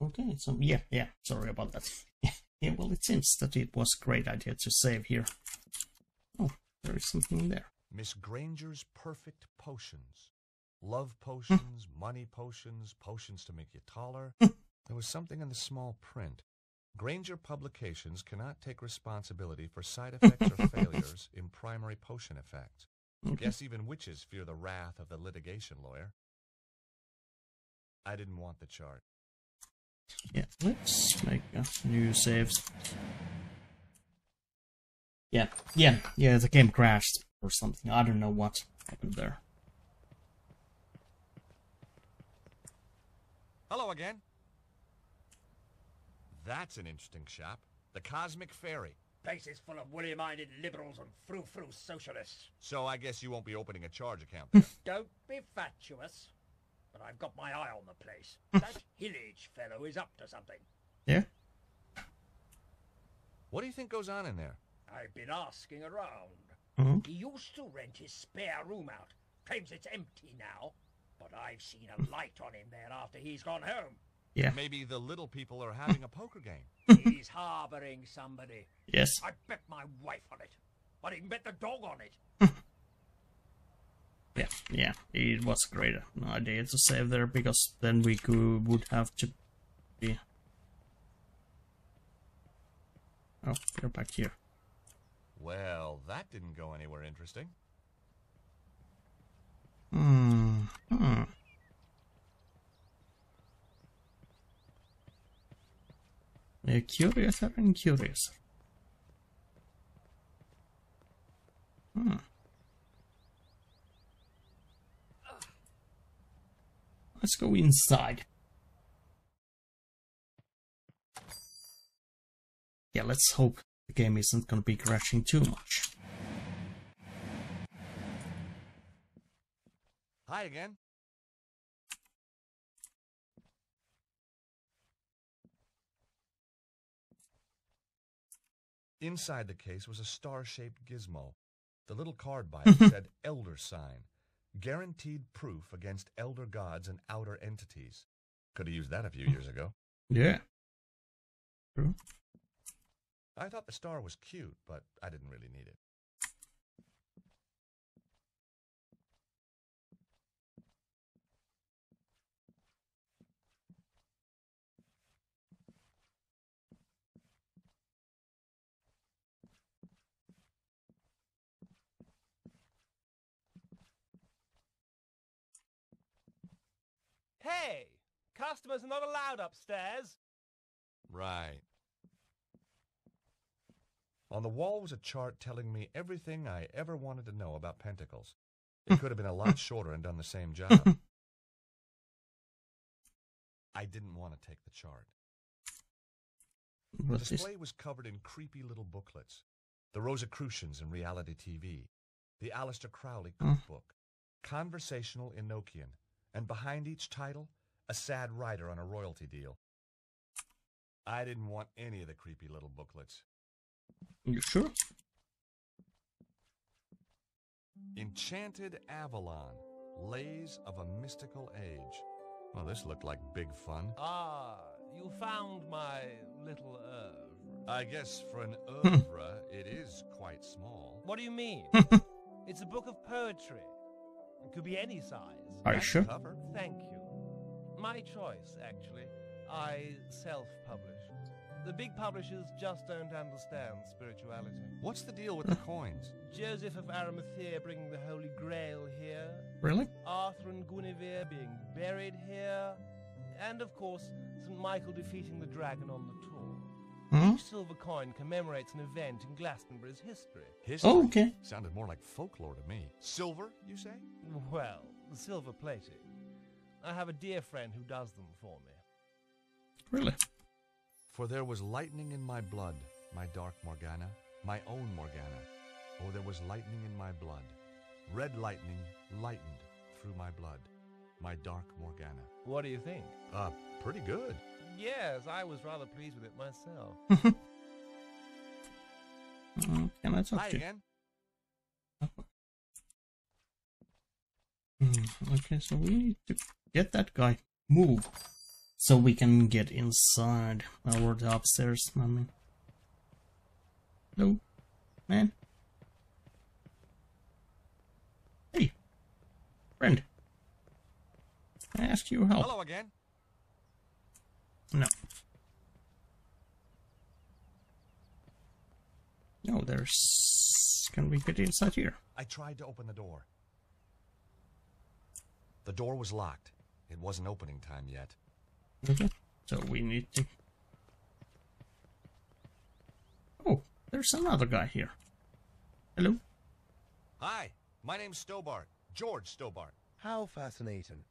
Speaker 1: Okay, so yeah, yeah, sorry about that. [LAUGHS] yeah, well, it seems that it was a great idea to save here. Oh, there is something there.
Speaker 9: Miss Granger's Perfect Potions. Love hmm. potions, money potions, potions to make you taller. Hmm. there was something in the small print. Granger Publications cannot take responsibility for side effects or [LAUGHS] failures in primary potion effects.
Speaker 1: Okay.
Speaker 9: Guess even witches fear the wrath of the litigation lawyer. I didn't want the chart.
Speaker 1: Yeah, let's make a new saves. Yeah, yeah, yeah, the game crashed or something. I don't know what happened there.
Speaker 9: Hello again. That's an interesting shop. The Cosmic Fairy.
Speaker 10: Place is full of woolly-minded liberals and frou-frou socialists.
Speaker 9: So I guess you won't be opening a charge account. [LAUGHS]
Speaker 10: Don't be fatuous. But I've got my eye on the place. [LAUGHS] that Hillage fellow is up to something.
Speaker 1: Yeah?
Speaker 9: what do you think goes on in there?
Speaker 10: I've been asking around.
Speaker 1: Mhm.
Speaker 10: He used to rent his spare room out. Claims it's empty now. But I've seen a [LAUGHS] light on him there after he's gone home.
Speaker 1: Yeah.
Speaker 9: Maybe the little people are having a poker game. [LAUGHS]
Speaker 10: He's harboring somebody.
Speaker 1: Yes.
Speaker 10: I bet my wife on it. I'd even bet the dog on it.
Speaker 1: Yeah, it was a great idea to save there because then we could, would have to be. Oh, we're back here.
Speaker 9: Well, that didn't go anywhere interesting.
Speaker 1: Hmm. Hmm. They're curiouser and curiouser. Hmm. Let's go inside. Yeah, let's hope the game isn't gonna be crashing too much.
Speaker 9: Hi again. Inside the case was a star-shaped gizmo. The little card by it [LAUGHS] said Elder Sign. Guaranteed proof against elder gods and outer entities. Could have used that a few years ago.
Speaker 1: Yeah. True.
Speaker 9: I thought the star was cute, but I didn't really need it.
Speaker 6: Hey! Customers are not allowed upstairs.
Speaker 9: Right. On the wall was a chart telling me everything I ever wanted to know about pentacles. It could have been a lot [LAUGHS] shorter and done the same job. I didn't want to take the chart. The
Speaker 1: What's this?
Speaker 9: display was covered in creepy little booklets. The Rosicrucians in reality TV, the Aleister Crowley
Speaker 1: Hmm.
Speaker 9: cookbook, Conversational Enochian, and behind each title, a sad writer on a royalty deal. I didn't want any of the creepy little booklets.
Speaker 1: You sure?
Speaker 9: Enchanted Avalon, Lays of a Mystical Age. Well, this looked like big fun.
Speaker 6: Ah, you found my little oeuvre.
Speaker 9: I guess for an oeuvre, it is quite small.
Speaker 6: What do you mean? [LAUGHS] it's a book of poetry. It could be any size.
Speaker 1: Are you
Speaker 9: Nice
Speaker 1: sure?
Speaker 9: Cover.
Speaker 6: Thank you. My choice, actually. I self-publish. The big publishers just don't understand spirituality.
Speaker 9: What's the deal with the coins? [LAUGHS]
Speaker 6: Joseph of Arimathea bringing the Holy Grail here,
Speaker 1: Really?
Speaker 6: Arthur and Guinevere being buried here, and of course, St. Michael defeating the dragon on the Tor.
Speaker 1: Hmm?
Speaker 6: Each silver coin commemorates an event in Glastonbury's history.
Speaker 9: History?
Speaker 1: Oh, okay.
Speaker 9: Sounded more like folklore to me. Silver, you say?
Speaker 6: Well, silver plated. I have a dear friend who does them for me.
Speaker 1: Really?
Speaker 9: For there was lightning in my blood, my dark Morgana, my own Morgana. Oh, there was lightning in my blood. Red lightning lightened through my blood, my dark Morgana.
Speaker 6: What do you think?
Speaker 9: Uh, pretty good.
Speaker 6: Yes, I was rather pleased with it myself. [LAUGHS]
Speaker 1: Mm, Can I talk
Speaker 9: Hi
Speaker 1: to you?
Speaker 9: again.
Speaker 1: Hmm, Okay, so we need to get that guy. Move. So we can get inside. Or the upstairs, I mean. Hello? Man? Hey! Friend. Can I ask you help?
Speaker 9: Hello again.
Speaker 1: No. No, there's... Can we get inside here?
Speaker 9: I tried to open the door. The door was locked. It wasn't opening time yet.
Speaker 1: Okay. So we need to... Oh, there's another guy here. Hello?
Speaker 9: Hi, my name's Stobart. George Stobart.
Speaker 3: How fascinating.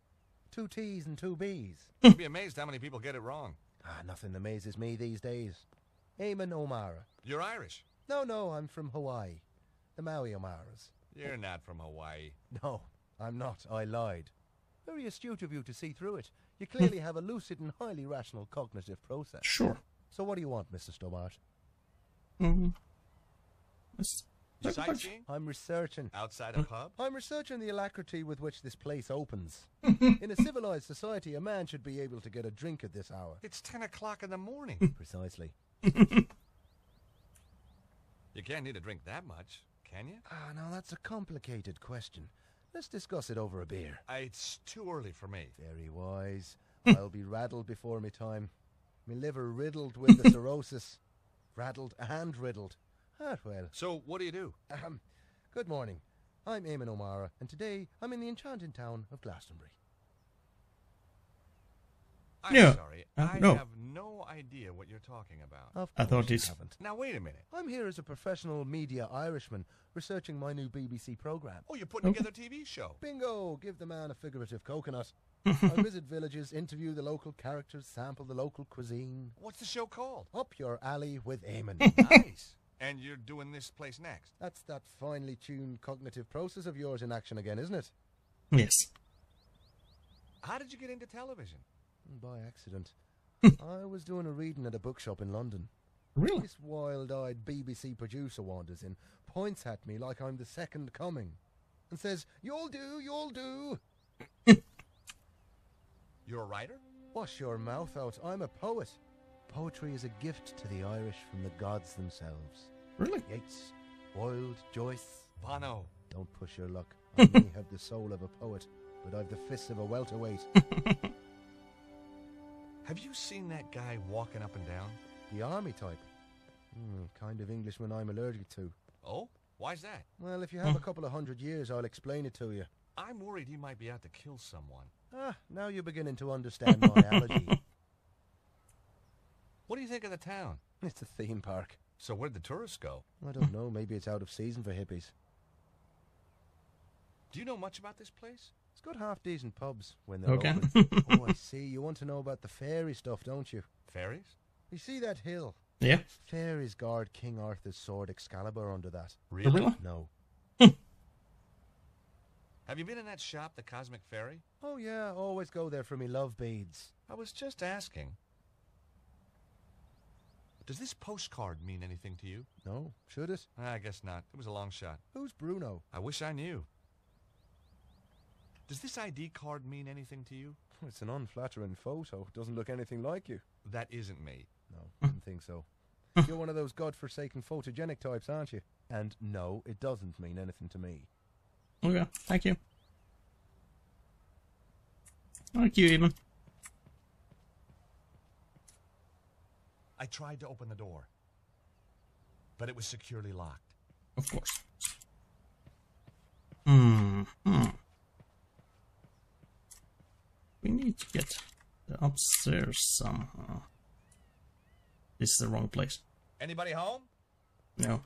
Speaker 3: Two T's and two B's. [LAUGHS]
Speaker 9: You'd be amazed how many people get it wrong.
Speaker 3: Ah, nothing amazes me these days. Eamon O'Mara.
Speaker 9: You're Irish.
Speaker 3: No, no, I'm from Hawaii. The Maui O'Maras.
Speaker 9: You're not from Hawaii. [LAUGHS]
Speaker 3: No, I'm not. I lied. Very astute of you to see through it. You clearly [LAUGHS] have a lucid and highly rational cognitive process.
Speaker 1: Sure.
Speaker 3: So what do you want, Mr. Stobart?
Speaker 1: Mm. Let's
Speaker 9: You
Speaker 1: talk about-
Speaker 9: sightseeing?
Speaker 3: I'm researching.
Speaker 9: Outside a pub?
Speaker 3: I'm researching the alacrity with which this place opens. [LAUGHS] In a civilized society, a man should be able to get a drink at this hour.
Speaker 9: It's 10 o'clock in the morning. [LAUGHS]
Speaker 3: Precisely. [LAUGHS]
Speaker 9: you can't need a drink that much, can you?
Speaker 3: Ah, now that's a complicated question. Let's discuss it over a beer.
Speaker 9: Uh, it's too early for me.
Speaker 3: Very wise. I'll be raddled before me time. Me liver riddled with the cirrhosis. Raddled and riddled. Ah, well.
Speaker 9: So, what do you do?
Speaker 3: Um, good morning. I'm Eamon O'Mara, and today I'm in the enchanted town of Glastonbury.
Speaker 9: I'm
Speaker 1: Yeah.
Speaker 9: sorry.
Speaker 1: Uh,
Speaker 9: I
Speaker 1: no.
Speaker 9: have no idea what you're talking about.
Speaker 3: Of
Speaker 1: I thought
Speaker 3: you
Speaker 1: it's-
Speaker 3: haven't.
Speaker 9: Now, wait a minute.
Speaker 3: I'm here as a professional media Irishman researching my new BBC programme.
Speaker 9: Oh, you're putting
Speaker 1: Okay.
Speaker 9: together a TV show.
Speaker 3: Bingo! Give the man a figurative coconut. [LAUGHS] I visit villages, interview the local characters, sample the local cuisine.
Speaker 9: What's the show called?
Speaker 3: Up your alley with Eamon. [LAUGHS]
Speaker 9: nice. And you're doing this place next.
Speaker 3: That's that finely tuned cognitive process of yours in action again, isn't it?
Speaker 1: Yes.
Speaker 9: How did you get into television?
Speaker 3: By accident. [LAUGHS] Hmm. I was doing a reading at a bookshop in London.
Speaker 1: Really?
Speaker 3: This wild eyed BBC producer wanders in, points at me like I'm the second coming, and says, You'll do, you'll do. [LAUGHS]
Speaker 9: You're a writer?
Speaker 3: Wash your mouth out. I'm a poet. Poetry is a gift to the Irish from the gods themselves.
Speaker 1: Really?
Speaker 3: Yeats, Wilde, Joyce.
Speaker 9: Bono.
Speaker 3: Don't push your luck. I may [LAUGHS] have the soul of a poet, but I've the fists of a welterweight. [LAUGHS]
Speaker 9: Have you seen that guy walking up and down?
Speaker 3: the army type. Hmm, kind of Englishman I'm allergic to.
Speaker 9: Oh? Why's that?
Speaker 3: Well, if you have a couple of hundred years, I'll explain it to you.
Speaker 9: I'm worried he might be out to kill someone.
Speaker 3: Ah, now you're beginning to understand my [LAUGHS] allergy.
Speaker 9: What do you think of the town?
Speaker 3: It's a theme park.
Speaker 9: So where'd the tourists go?
Speaker 3: I don't know, maybe it's out of season for hippies.
Speaker 9: Do you know much about this place?
Speaker 3: It's got half decent pubs when they're
Speaker 1: Okay.
Speaker 3: open. [LAUGHS] oh, I see. You want to know about the fairy stuff, don't you?
Speaker 9: Fairies?
Speaker 3: You see that hill?
Speaker 1: yeah.
Speaker 3: Fairies guard King Arthur's sword Excalibur under that.
Speaker 9: Really?
Speaker 1: Really?
Speaker 3: No. [LAUGHS]
Speaker 9: Have you been in that shop, the Cosmic Fairy?
Speaker 3: Oh yeah, always go there for me love beads.
Speaker 9: I was just asking. Does this postcard mean anything to you?
Speaker 3: No, should it?
Speaker 9: Ah, I guess not. It was a long shot.
Speaker 3: Who's Bruno?
Speaker 9: I wish I knew. Does this ID card mean anything to you? [LAUGHS]
Speaker 3: It's an unflattering photo. Doesn't look anything like you.
Speaker 9: That isn't me.
Speaker 3: No, I didn't think so. [LAUGHS] You're one of those godforsaken photogenic types, aren't you? And no, it doesn't mean anything to me.
Speaker 1: Okay. Thank you. Thank you, even.
Speaker 9: I tried to open the door, but it was securely locked.
Speaker 1: Of course. Hmm. hmm. We need to get upstairs somehow. This is the wrong place.
Speaker 9: Anybody home?
Speaker 1: No.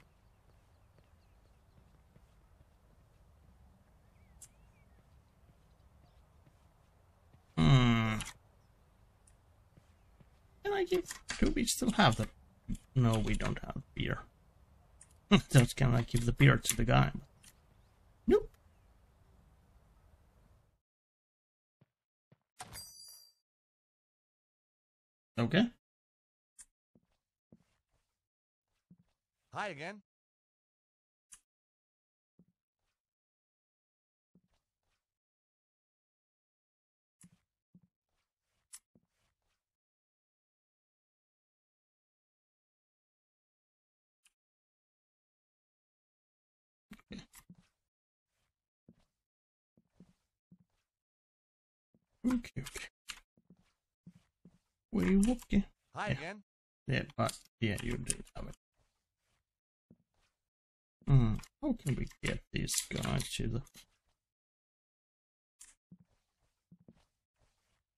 Speaker 1: Hmm. Can I give? Do we still have the? No, we don't have beer. Just can I give the beer to the guy? Nope. Okay.
Speaker 9: Hi again.
Speaker 1: Okay. Okay. We okay.
Speaker 9: Hi
Speaker 1: Yeah.
Speaker 9: again.
Speaker 1: Yeah, but yeah, you did have it. Hmm. How can we get this guy to the?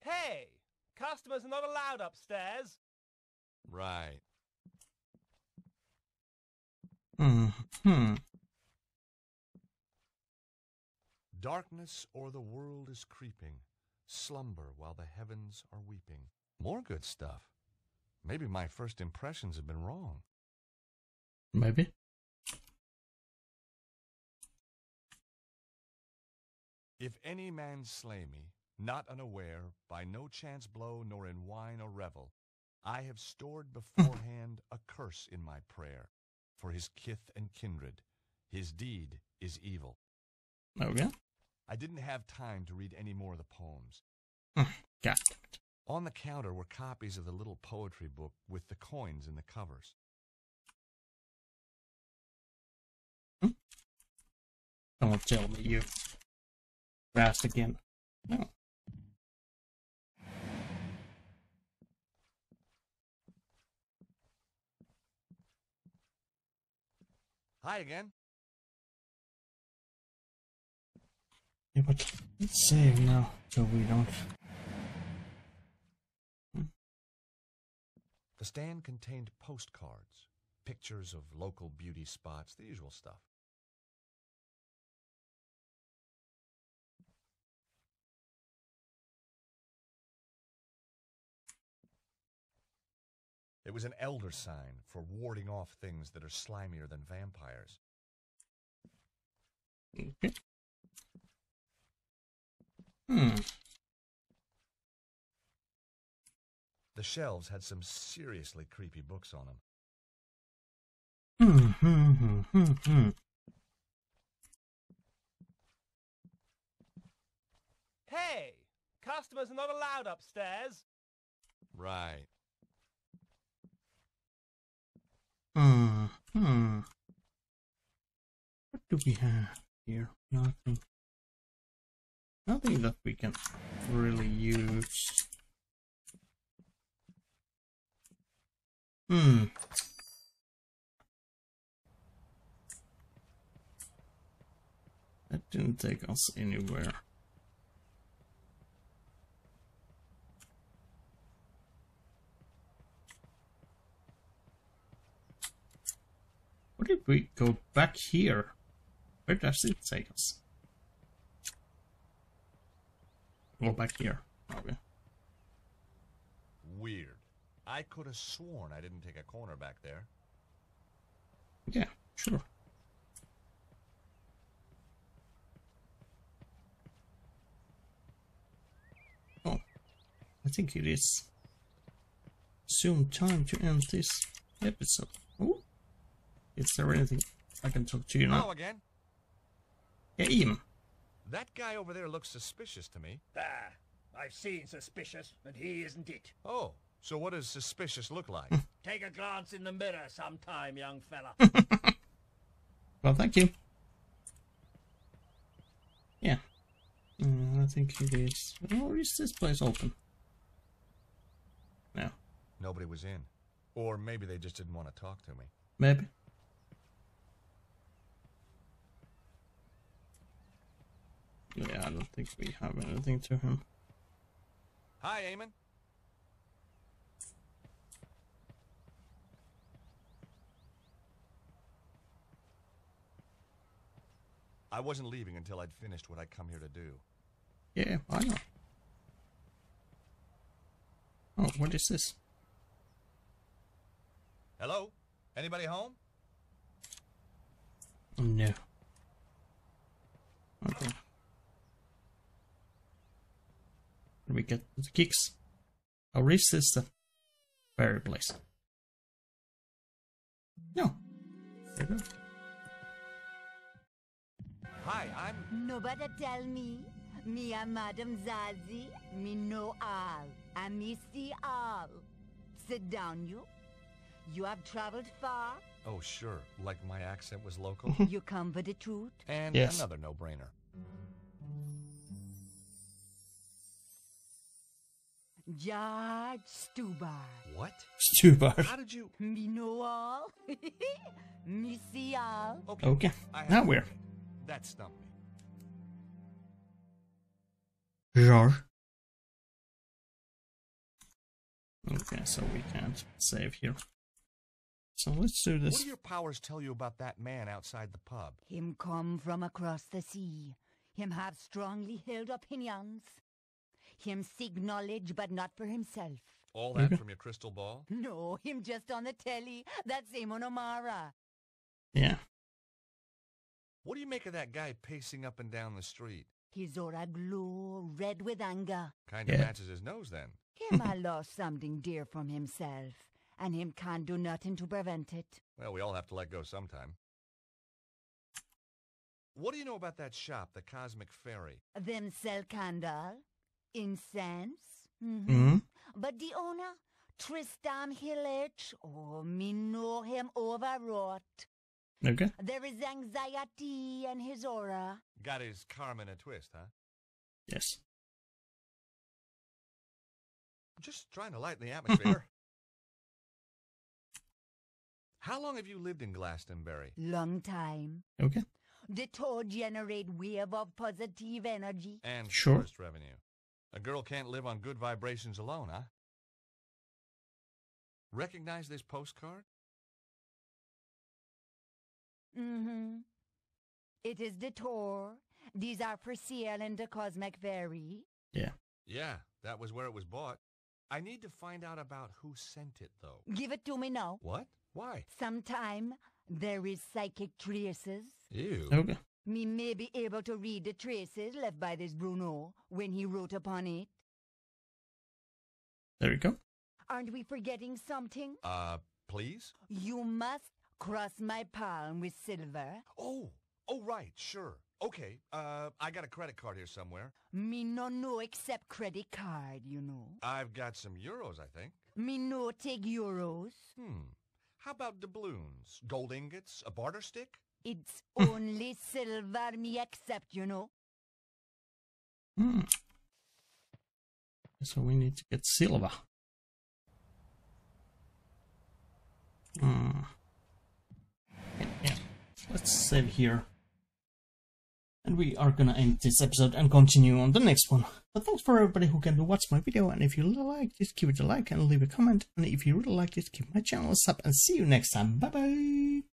Speaker 6: Hey! Customers are not allowed upstairs.
Speaker 9: Right.
Speaker 1: Hmm. Hmm.
Speaker 9: Darkness or the world is creeping. Slumber while the heavens are weeping. More good stuff. Maybe my first impressions have been wrong.
Speaker 1: Maybe.
Speaker 9: If any man slay me, not unaware, by no chance blow, nor in wine or revel, I have stored beforehand a curse in my prayer, for his kith and kindred. His deed is evil.
Speaker 1: Okay.
Speaker 9: I didn't have time to read any more of the poems.
Speaker 1: Hmm, got it.
Speaker 9: On the counter were copies of the little poetry book with the coins in the covers. Hmm.
Speaker 1: Don't tell me you fast again. No.
Speaker 9: Hi again.
Speaker 1: Yeah, but let's save now so we don't.
Speaker 9: The stand contained postcards, pictures of local beauty spots, the usual stuff. It was an elder sign for warding off things that are slimier than vampires.
Speaker 1: Okay. Hmm.
Speaker 9: The shelves had some seriously creepy books on them.
Speaker 1: Hmm, hmm, hmm, hmm, hmm.
Speaker 6: Hey! Customers are not allowed upstairs.
Speaker 9: Right.
Speaker 1: Hmm, hmm. What do we have here? Nothing. Nothing that we can really use. Hmm. That didn't take us anywhere. What if we go back here? Where does it take us? Go back here. Okay.
Speaker 9: Weird. I could have sworn I didn't take a corner back there.
Speaker 1: Yeah, sure. Oh, I think it is soon time to end this episode. Oh, is there anything I can talk to you now?
Speaker 9: Hello again.
Speaker 1: Yeah, Ian.
Speaker 9: That guy over there looks suspicious to me.
Speaker 10: Ah, I've seen suspicious, and he isn't it.
Speaker 9: Oh, so what does suspicious look like? [LAUGHS]
Speaker 10: Take a glance in the mirror sometime, young fella. [LAUGHS]
Speaker 1: Well, thank you. Yeah. Mm, I think it is. Or is this place open? No.
Speaker 9: Nobody was in. Or maybe they just didn't want to talk to me.
Speaker 1: Maybe. Yeah, I don't think we have anything to him.
Speaker 9: Hi, Eamon. I wasn't leaving until I'd finished what I'd come here to do.
Speaker 1: Yeah, I know. Oh, what is this?
Speaker 9: Hello? Anybody home?
Speaker 1: No. Okay. Can we get the kicks? Or is the very place? No. There you go.
Speaker 9: Hi, I'm.
Speaker 4: Nobody tell me. Me a Madam Zazie. Me know all. And me see all. Sit down, you. You have traveled far.
Speaker 9: Oh, sure. Like my accent was local.
Speaker 4: you come for the truth.
Speaker 9: and
Speaker 1: Yes.
Speaker 9: another no
Speaker 4: George Stubar.
Speaker 9: What?
Speaker 1: Stubar.
Speaker 9: How did you.
Speaker 4: Me know all. me see all.
Speaker 9: Okay.
Speaker 1: Okay.
Speaker 9: I have
Speaker 1: Now
Speaker 9: to
Speaker 1: we're.
Speaker 9: admit, That stumped me.
Speaker 1: Jar. Okay, so we can't save here. So let's do this.
Speaker 9: What do your powers tell you about that man outside the pub?
Speaker 4: Him come from across the sea. Him have strongly held opinions. Him seek knowledge, but not for himself.
Speaker 9: All that from your crystal ball?
Speaker 4: No, him just on the telly. That's Eamon O'Mara.
Speaker 1: Yeah.
Speaker 9: What do you make of that guy pacing up and down the street?
Speaker 4: His aura glow red with anger.
Speaker 9: Kind of
Speaker 1: Yeah.
Speaker 9: matches his nose then.
Speaker 4: Him a [LAUGHS] lost something dear from himself, and him can't do nothing to prevent it.
Speaker 9: Well, we all have to let go sometime. What do you know about that shop, the Cosmic Fairy?
Speaker 4: Them sell candle, incense. mhm.
Speaker 1: hmm
Speaker 4: But the owner, Tristram Hillage, oh, me know him overwrought.
Speaker 1: Okay.
Speaker 4: There is anxiety in his aura.
Speaker 9: Got his karma in a twist, huh?
Speaker 1: Yes.
Speaker 9: Just trying to lighten the atmosphere. [LAUGHS] How long have you lived in Glastonbury?
Speaker 4: Long time.
Speaker 1: Okay.
Speaker 4: The toad generate wave of positive energy.
Speaker 9: And
Speaker 1: Sure.
Speaker 9: tourist revenue. A girl can't live on good vibrations alone, huh? Recognize this postcard?
Speaker 4: Mm-hmm. It is the Tor. These are for sale in the Cosmic Fairy.
Speaker 1: Yeah.
Speaker 9: Yeah, that was where it was bought. I need to find out about who sent it, though.
Speaker 4: Give it to me now.
Speaker 9: What? Why?
Speaker 4: Sometime there is psychic traces.
Speaker 9: Ew.
Speaker 1: Okay.
Speaker 4: Me may be able to read the traces left by this Bruno when he wrote upon it.
Speaker 1: There we go.
Speaker 4: Aren't we forgetting something?
Speaker 9: Uh, please?
Speaker 4: You must cross my palm with silver.
Speaker 9: Oh, oh, right, sure. Okay, uh, I got a credit card here somewhere.
Speaker 4: Me no no except credit card, you know.
Speaker 9: I've got some euros, I think.
Speaker 4: Me no take euros.
Speaker 9: Hmm. How about doubloons? Gold ingots? A barter stick?
Speaker 4: It's [LAUGHS] only silver me accept, you know.
Speaker 1: Hmm. So we need to get silver. Hmm. Yeah. Let's save here. And we are gonna end this episode and continue on the next one. But thanks for everybody who came to watch my video, and if you like this, give it a like and leave a comment. And if you really like this, give my channel a sub, and see you next time. Bye bye!